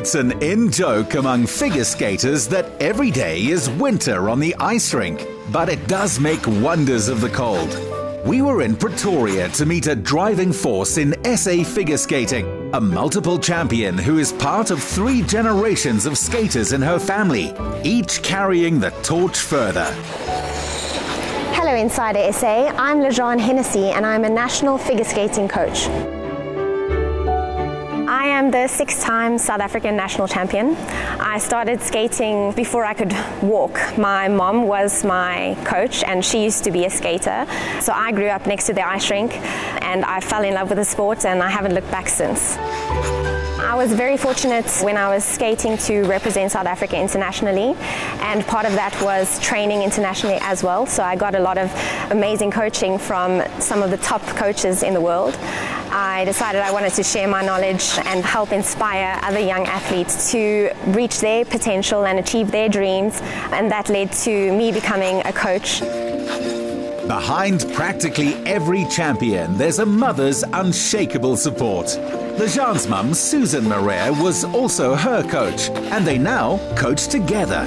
It's an in joke among figure skaters that every day is winter on the ice rink, but it does make wonders of the cold. We were in Pretoria to meet a driving force in SA figure skating, a multiple champion who is part of three generations of skaters in her family, each carrying the torch further. Hello Insider SA, I'm Lejeanne Hennessy and I'm a national figure skating coach. Am the six-time South African national champion. I started skating before I could walk. My mom was my coach and she used to be a skater. So I grew up next to the ice rink and I fell in love with the sport and I haven't looked back since. I was very fortunate when I was skating to represent South Africa internationally, and part of that was training internationally as well. So I got a lot of amazing coaching from some of the top coaches in the world. I decided I wanted to share my knowledge and help inspire other young athletes to reach their potential and achieve their dreams, and that led to me becoming a coach. Behind practically every champion, there's a mother's unshakable support. Lejeanne's mum, Susan Marais, was also her coach, and they now coach together.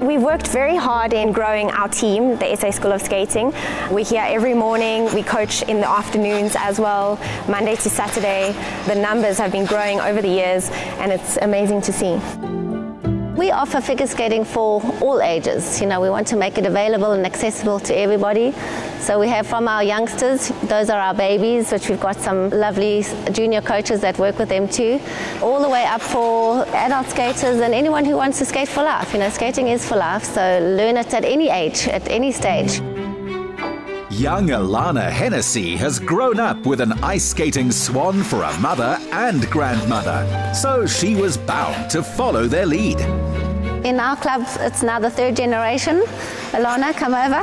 We've worked very hard in growing our team, the SA School of Skating. We're here every morning, we coach in the afternoons as well, Monday to Saturday. The numbers have been growing over the years, and it's amazing to see. We offer figure skating for all ages. You know, we want to make it available and accessible to everybody. So we have from our youngsters, those are our babies, which we've got some lovely junior coaches that work with them too, all the way up for adult skaters and anyone who wants to skate for life. You know, skating is for life, so learn it at any age, at any stage. Young Alana Hennessy has grown up with an ice skating swan for a mother and grandmother, so she was bound to follow their lead. In our club, it's now the third generation. Alana, come over.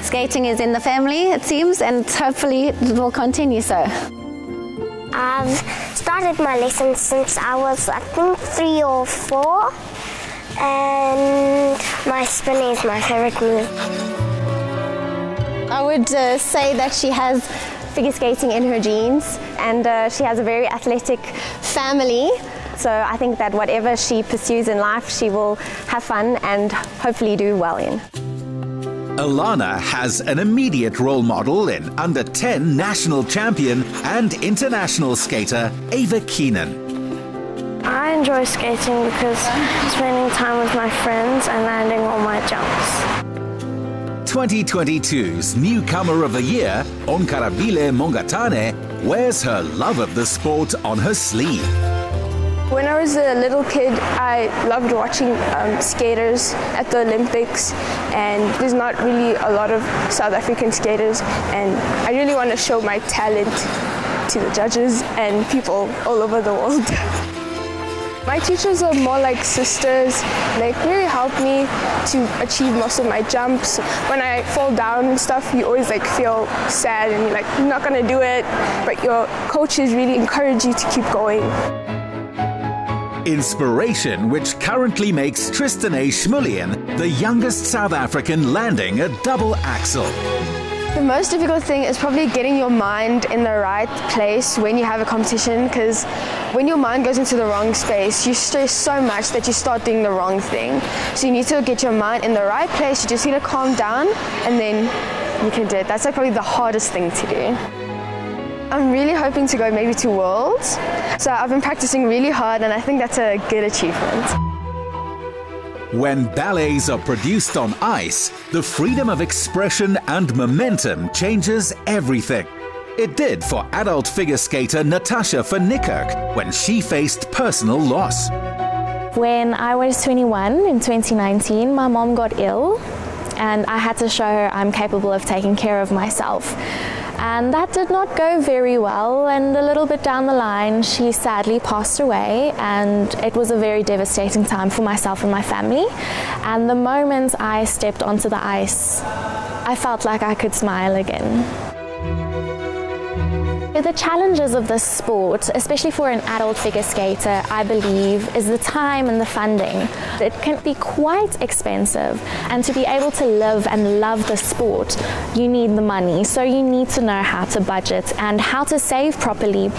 Skating is in the family, it seems, and hopefully it will continue so. I've started my lessons since I was, I think, three or four, and my spinning is my favorite move. I would uh, say that she has figure skating in her genes, and uh, she has a very athletic family. So I think that whatever she pursues in life, she will have fun and hopefully do well in. Alana has an immediate role model in under 10 national champion and international skater Ava Keenan. I enjoy skating because spending time with my friends and landing all my jumps. 2022's newcomer of the year, Onkarabile Mongatane, wears her love of the sport on her sleeve. When I was a little kid, I loved watching um, skaters at the Olympics, and there's not really a lot of South African skaters, and I really want to show my talent to the judges and people all over the world. My teachers are more like sisters. They really help me to achieve most of my jumps. When I fall down and stuff, you always like feel sad and you're like, you're not gonna do it. But your coaches really encourage you to keep going. Inspiration, which currently makes Tristan A. Schmullian the youngest South African landing a double axel. The most difficult thing is probably getting your mind in the right place when you have a competition because when your mind goes into the wrong space, you stress so much that you start doing the wrong thing. So you need to get your mind in the right place. You just need to calm down and then you can do it. That's like probably the hardest thing to do. I'm really hoping to go maybe to Worlds. So I've been practicing really hard and I think that's a good achievement. When ballets are produced on ice, the freedom of expression and momentum changes everything. It did for adult figure skater Natasha van when she faced personal loss. When I was 21 in 2019, my mom got ill and I had to show her I'm capable of taking care of myself. And that did not go very well. And a little bit down the line, she sadly passed away. And it was a very devastating time for myself and my family. And the moment I stepped onto the ice, I felt like I could smile again. The challenges of this sport, especially for an adult figure skater, I believe, is the time and the funding. It can be quite expensive, and to be able to live and love the sport, you need the money. So you need to know how to budget and how to save properly.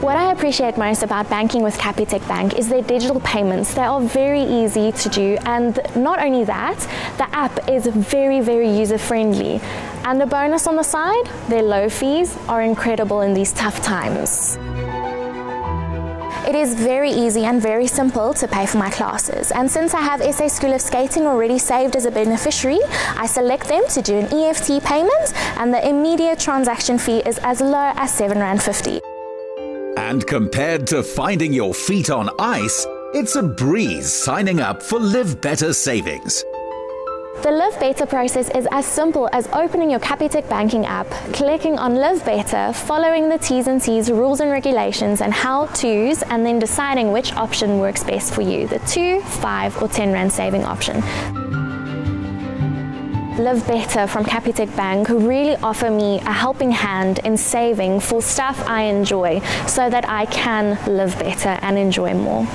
What I appreciate most about banking with Capitec Bank is their digital payments. They are very easy to do, and not only that, the app is very, very user friendly. And a bonus on the side, their low fees are incredible in these tough times. It is very easy and very simple to pay for my classes. And since I have SA School of Skating already saved as a beneficiary, I select them to do an EFT payment and the immediate transaction fee is as low as 7 Rand 50. And compared to finding your feet on ice, it's a breeze signing up for Live Better Savings. The Live Better process is as simple as opening your Capitec banking app, clicking on Live Better, following the T's and C's, rules and regulations and how to's, and then deciding which option works best for you the 2, 5, or 10 Rand saving option. Live Better from Capitec Bank really offer me a helping hand in saving for stuff I enjoy so that I can live better and enjoy more.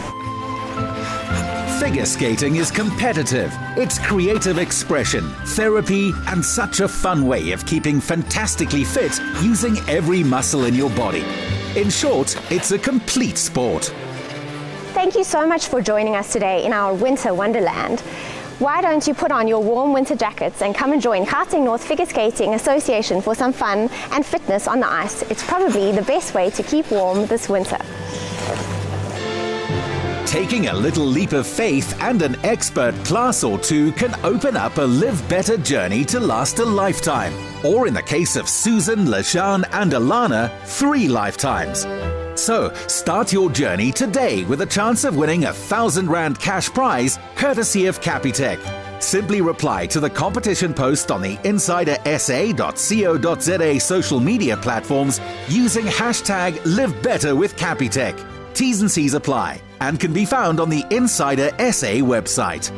Figure skating is competitive. It's creative expression, therapy, and such a fun way of keeping fantastically fit using every muscle in your body. In short, it's a complete sport. Thank you so much for joining us today in our winter wonderland. Why don't you put on your warm winter jackets and come and join Gauteng North Figure Skating Association for some fun and fitness on the ice? It's probably the best way to keep warm this winter. Taking a little leap of faith and an expert class or two can open up a live better journey to last a lifetime. Or in the case of Susan, Lejeanne, and Alana, three lifetimes. So, start your journey today with a chance of winning a thousand rand cash prize courtesy of Capitec. Simply reply to the competition post on the insidersa.co.za social media platforms using hashtag Live Better with Capitec. T's and C's apply and can be found on the Insider SA website.